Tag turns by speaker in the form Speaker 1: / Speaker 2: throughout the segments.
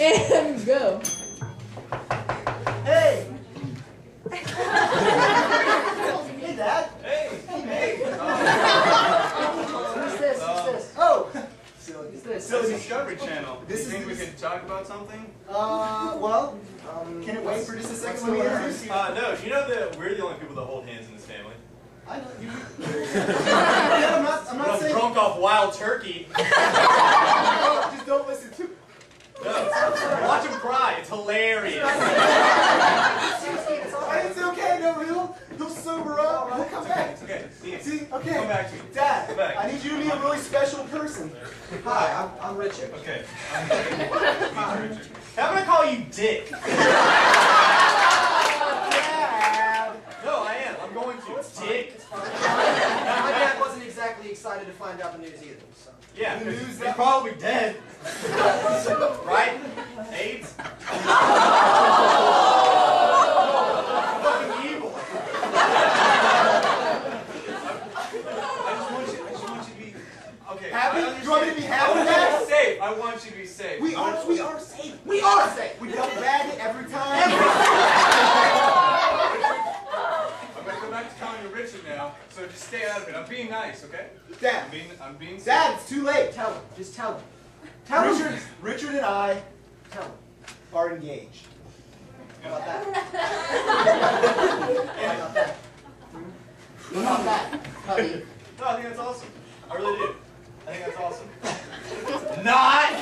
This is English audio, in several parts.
Speaker 1: And go.
Speaker 2: Hey! hey, Dad.
Speaker 3: Hey, hey.
Speaker 2: Who's this? Who's this? Oh!
Speaker 3: Silly,
Speaker 2: this?
Speaker 3: Silly Discovery Channel.
Speaker 2: This
Speaker 3: you
Speaker 2: is-
Speaker 3: think we
Speaker 2: this-
Speaker 3: can talk about something?
Speaker 2: Uh, well, um, can it wait for just a second? Let me introduce you.
Speaker 4: Uh, no, do you know that we're the only people that hold hands in this family?
Speaker 2: I know you. yeah, I'm not. I'm
Speaker 4: When
Speaker 2: not
Speaker 4: I'm
Speaker 2: saying.
Speaker 4: drunk off wild turkey.
Speaker 2: Oh, just don't listen to.
Speaker 4: No, watch him cry. It's hilarious.
Speaker 2: Seriously, it's all right. It's okay. No, he'll he'll sober up. He'll come back.
Speaker 4: It's okay. Ian,
Speaker 2: See, okay.
Speaker 4: Come back to.
Speaker 2: Dad,
Speaker 4: Come back.
Speaker 2: I need you to be a really special person. Hi, I'm, I'm Richard.
Speaker 4: Okay. I'm Richard. How about I call you Dick?
Speaker 2: Dad.
Speaker 4: No, I am. I'm going to. Dick.
Speaker 5: My dad wasn't exactly excited to find out the news either. So.
Speaker 4: Yeah,
Speaker 2: The news
Speaker 4: he's probably dead. right? AIDS? Fucking evil. I just want you, I just want you to be, okay.
Speaker 2: Happy?
Speaker 4: I
Speaker 2: You want me to be happy,
Speaker 4: I want you to be safe. I want you to be safe.
Speaker 2: We are. We are safe. We are safe. We don't bag it every time.
Speaker 3: I'm gonna go back to calling you Richard now, so just stay out of it. I'm being nice, okay?
Speaker 2: Dad.
Speaker 3: I'm being, I'm being.
Speaker 2: Dad, it's too late.
Speaker 5: Tell him. Just tell him. Tell him.
Speaker 2: Richard, Richard and I
Speaker 5: Tell him.
Speaker 2: are engaged. How about that? How about that?
Speaker 5: How about that, Hubby?
Speaker 4: No, I think that's awesome. I really do. I think that's awesome. Not!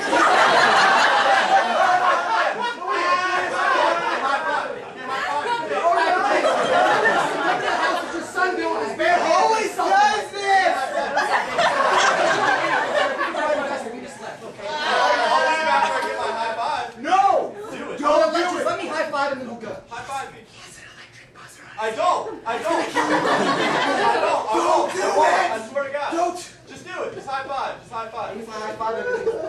Speaker 5: Your son doing his bare
Speaker 2: does this.
Speaker 5: We just left, okay?
Speaker 4: I'll leave after get my high five.
Speaker 2: No.
Speaker 4: Do it.
Speaker 2: Don't
Speaker 5: Let,
Speaker 2: do it.
Speaker 5: let me high five and then we'll go.
Speaker 4: High five me. That's an electric buzzer. I don't. I don't. He's not my father.